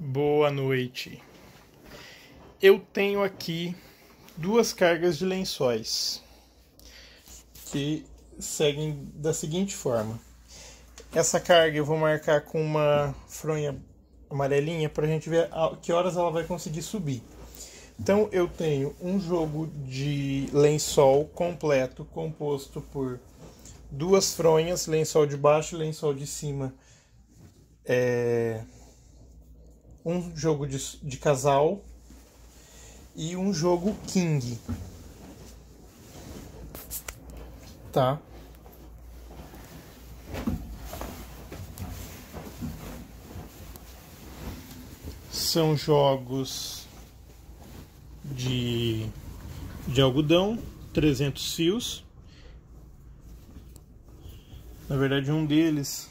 Boa noite. Eu tenho aqui duas cargas de lençóis que seguem da seguinte forma. Essa carga eu vou marcar com uma fronha amarelinha para a gente ver a que horas ela vai conseguir subir. Então eu tenho um jogo de lençol completo composto por duas fronhas, lençol de baixo e lençol de cima. É um jogo de, de casal e um jogo King. Tá? São jogos de, de algodão, 300 fios. Na verdade, um deles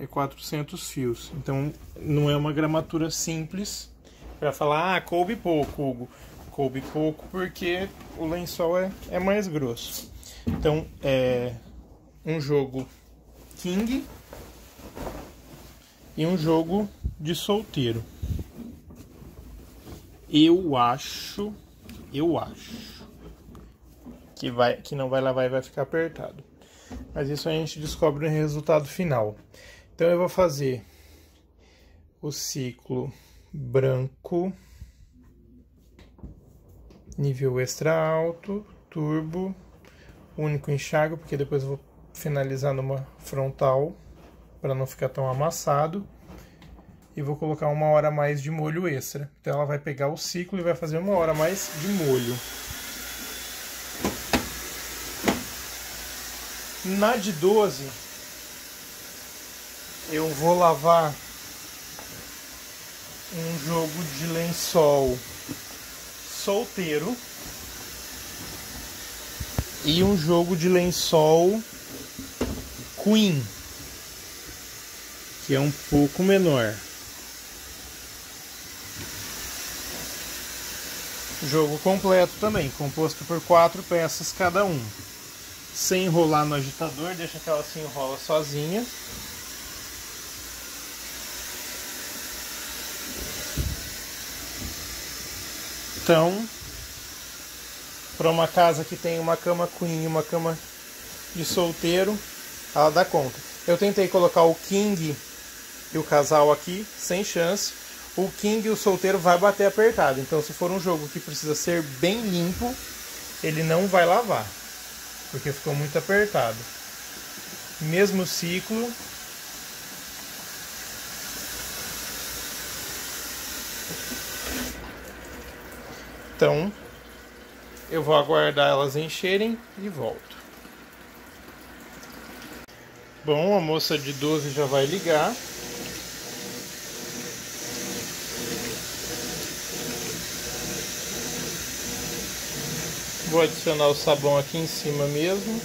é 400 fios. Então não é uma gramatura simples para falar, ah, coube pouco, Hugo. Coube pouco porque o lençol é, é mais grosso. Então é um jogo king e um jogo de solteiro. Eu acho, eu acho que vai que não vai lavar e vai ficar apertado. Mas isso a gente descobre no resultado final. Então eu vou fazer o ciclo branco, nível extra alto, turbo, único enxágue, porque depois eu vou finalizar numa frontal para não ficar tão amassado. E vou colocar uma hora a mais de molho extra. Então ela vai pegar o ciclo e vai fazer uma hora a mais de molho. Na de 12, eu vou lavar um jogo de lençol solteiro e um jogo de lençol queen que é um pouco menor. Jogo completo também composto por quatro peças cada um. Sem enrolar no agitador deixa que ela se enrola sozinha Então, para uma casa que tem uma cama queen e uma cama de solteiro, ela dá conta. Eu tentei colocar o king e o casal aqui, sem chance. O king e o solteiro vai bater apertado. Então, se for um jogo que precisa ser bem limpo, ele não vai lavar, porque ficou muito apertado. Mesmo ciclo, Então, eu vou aguardar elas encherem e volto. Bom, a moça de 12 já vai ligar. Vou adicionar o sabão aqui em cima mesmo.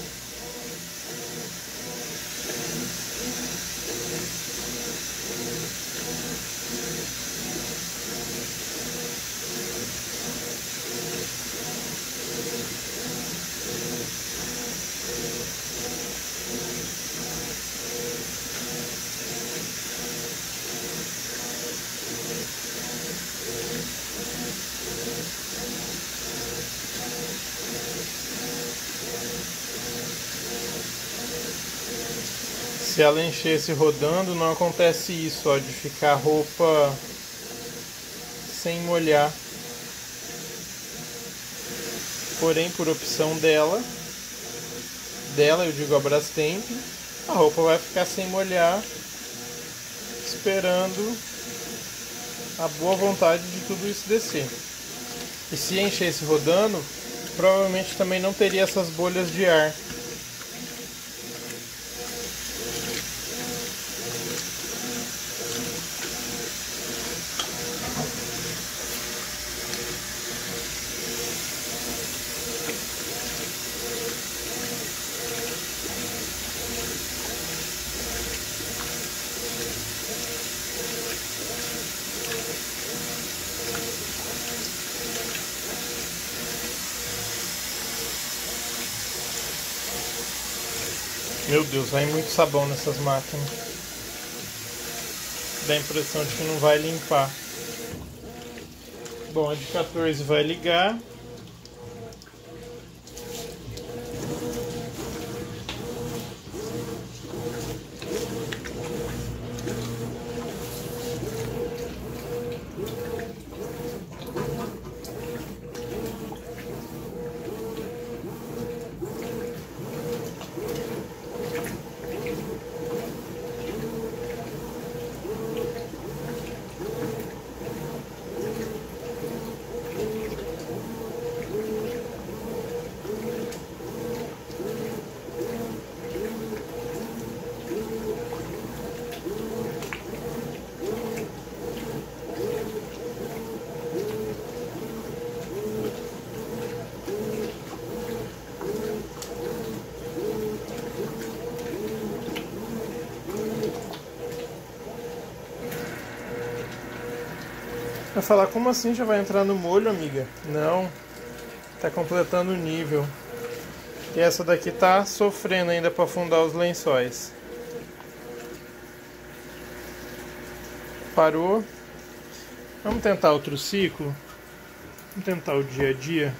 Se ela enchesse rodando, não acontece isso, ó, de ficar a roupa sem molhar. Porém, por opção dela, dela, eu digo a Brastemp, a roupa vai ficar sem molhar, esperando a boa vontade de tudo isso descer. E se enchesse rodando, provavelmente também não teria essas bolhas de ar Meu Deus, vai muito sabão nessas máquinas. dá a impressão de que não vai limpar. Bom, a de 14 vai ligar. Falar, como assim já vai entrar no molho, amiga? Não, tá completando o nível. E essa daqui tá sofrendo ainda para afundar os lençóis. Parou. Vamos tentar outro ciclo? Vamos tentar o dia a dia?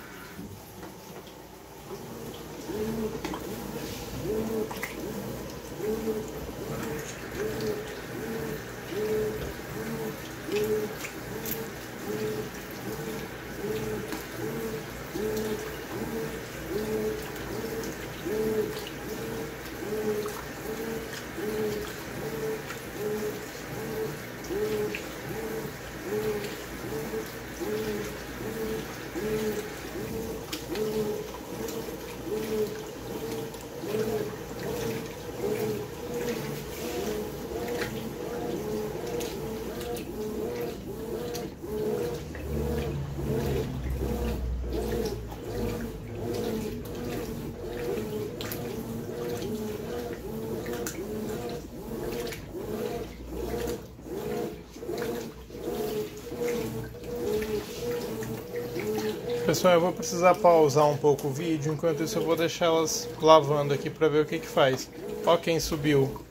Pessoal, eu vou precisar pausar um pouco o vídeo, enquanto isso eu vou deixar elas lavando aqui para ver o que que faz. Ó quem subiu.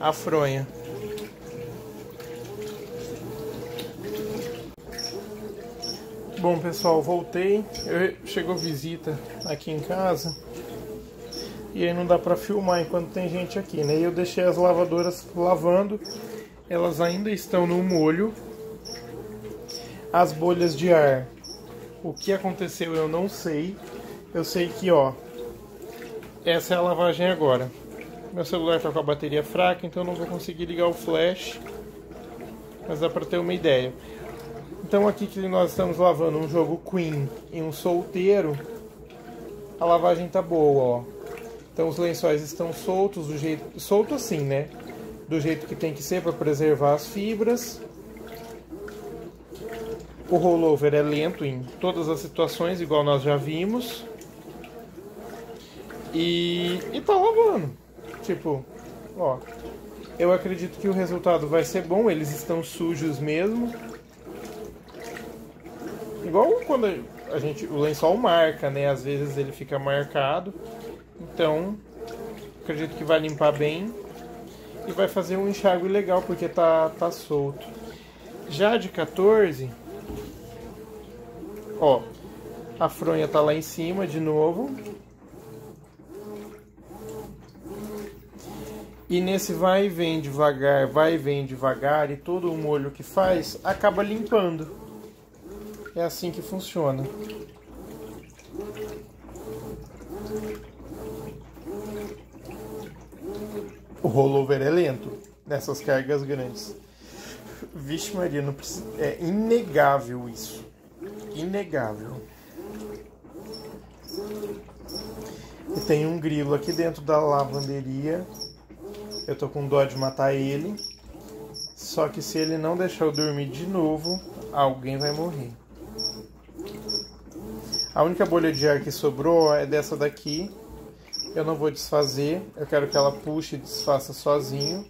A fronha. Bom pessoal, voltei. Eu, chegou visita aqui em casa. E aí não dá para filmar enquanto tem gente aqui, né? E eu deixei as lavadoras lavando. Elas ainda estão no molho. As bolhas de ar o que aconteceu eu não sei. Eu sei que, ó, essa é a lavagem agora. Meu celular tá com a bateria fraca, então não vou conseguir ligar o flash. Mas dá para ter uma ideia. Então aqui que nós estamos lavando um jogo Queen e um solteiro, a lavagem tá boa, ó. Então os lençóis estão soltos, do jeito solto assim, né? Do jeito que tem que ser para preservar as fibras. O rollover é lento em todas as situações, igual nós já vimos. E, e tá lavando. Tipo, ó. Eu acredito que o resultado vai ser bom, eles estão sujos mesmo. Igual quando a gente, o lençol marca, né? Às vezes ele fica marcado. Então, acredito que vai limpar bem e vai fazer um enxágue legal porque tá, tá solto. Já de 14, Ó, a fronha tá lá em cima de novo. E nesse vai e vem devagar, vai e vem devagar e todo o molho que faz acaba limpando. É assim que funciona. O rollover é lento nessas cargas grandes. Vixe Maria, não precisa... é inegável isso inegável. E tem um grilo aqui dentro da lavanderia. Eu tô com dó de matar ele. Só que se ele não deixar eu dormir de novo, alguém vai morrer. A única bolha de ar que sobrou é dessa daqui. Eu não vou desfazer. Eu quero que ela puxe e desfaça sozinho.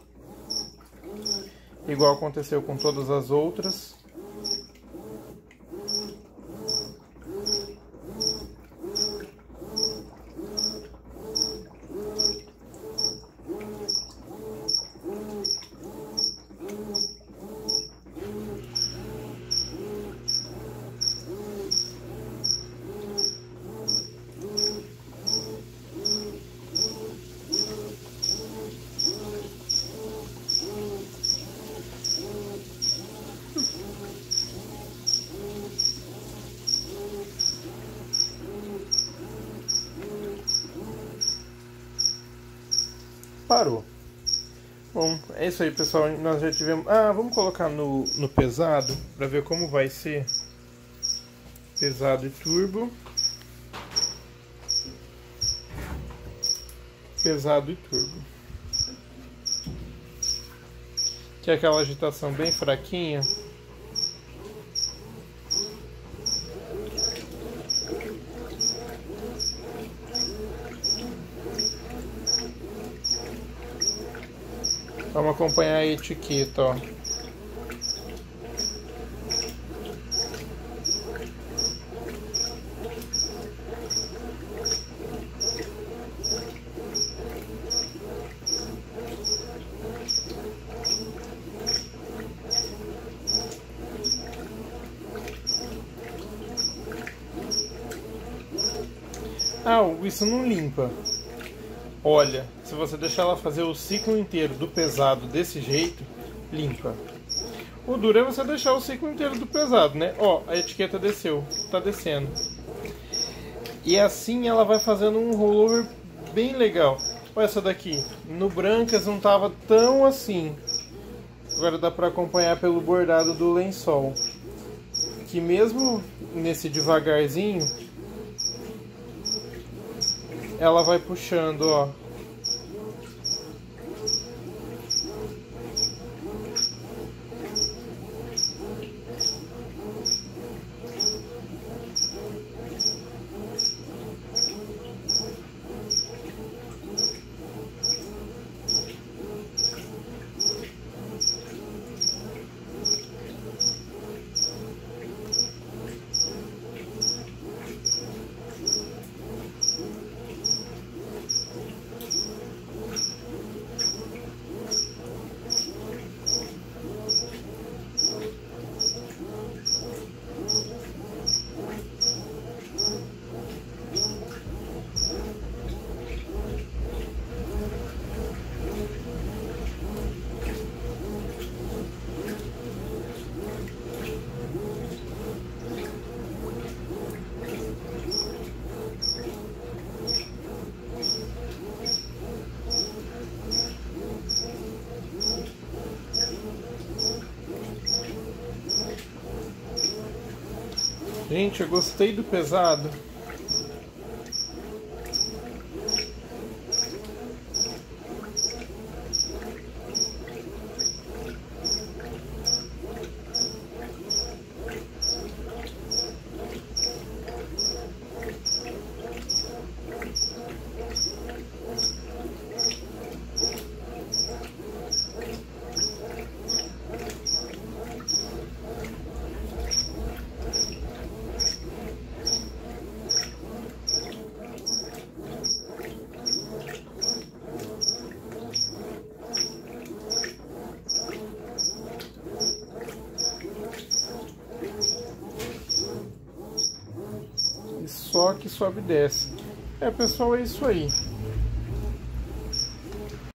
Igual aconteceu com todas as outras. Parou. Bom, é isso aí, pessoal. Nós já tivemos. Ah, vamos colocar no, no pesado para ver como vai ser. Pesado e turbo. Pesado e turbo. Que é aquela agitação bem fraquinha. Vamos acompanhar a etiqueta, ó. Ah, isso não limpa. Olha, se você deixar ela fazer o ciclo inteiro do pesado desse jeito, limpa. O duro é você deixar o ciclo inteiro do pesado, né? Ó, a etiqueta desceu, tá descendo. E assim ela vai fazendo um rollover bem legal. Olha essa daqui, no brancas não tava tão assim. Agora dá para acompanhar pelo bordado do lençol. Que mesmo nesse devagarzinho, ela vai puxando, ó. Gente, eu gostei do pesado. só que sobe e desce. É pessoal, é isso aí.